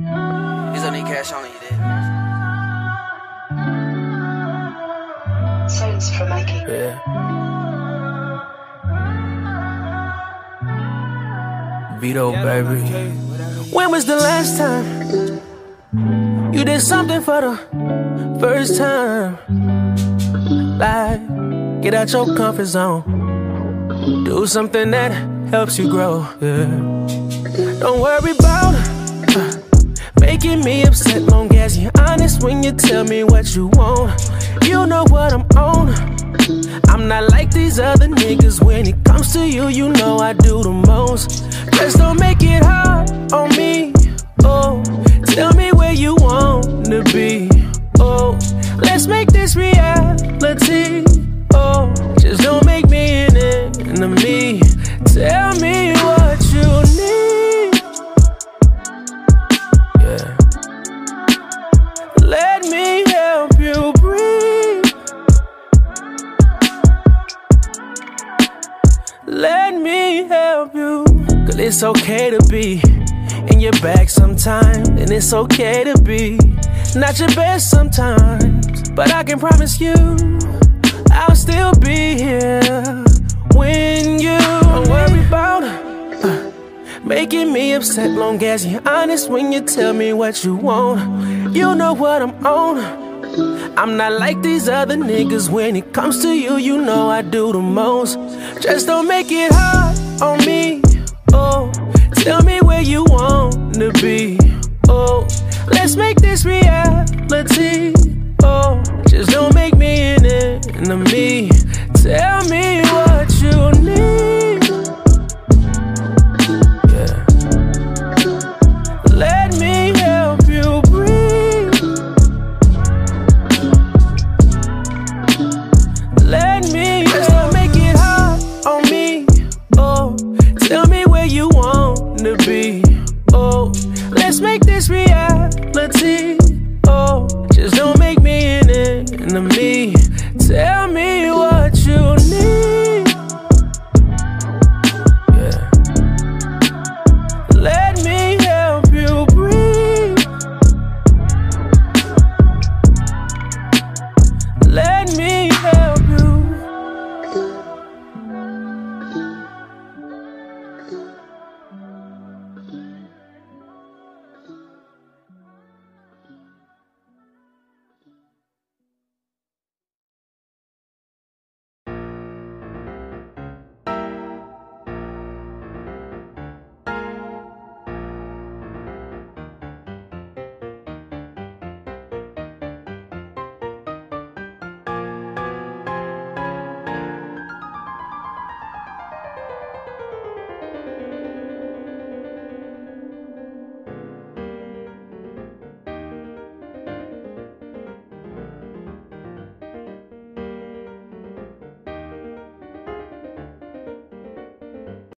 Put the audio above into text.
It's only cash only, you did. Saints for Mikey. Yeah. vedo, baby. When was the last time you did something for the first time? Like, get out your comfort zone. Do something that helps you grow. Yeah. Don't worry about making me upset. Long as you're honest when you tell me what you want. You know what I'm on. I'm not like these other niggas. When it comes to you, you know I do the most. Just don't make it hard on me. Oh, tell me where you want to be. Oh, let's make this reality. Let me help you breathe. Let me help you. Cause it's okay to be in your bag sometimes. And it's okay to be not your best sometimes. But I can promise you, upset. Long as you're honest when you tell me what you want. You know what I'm on. I'm not like these other niggas. When it comes to you, you know I do the most. Just don't make it hard on me. Let's make this reality. Oh, just don't make me an enemy. Tell me what you